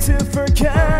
to forget.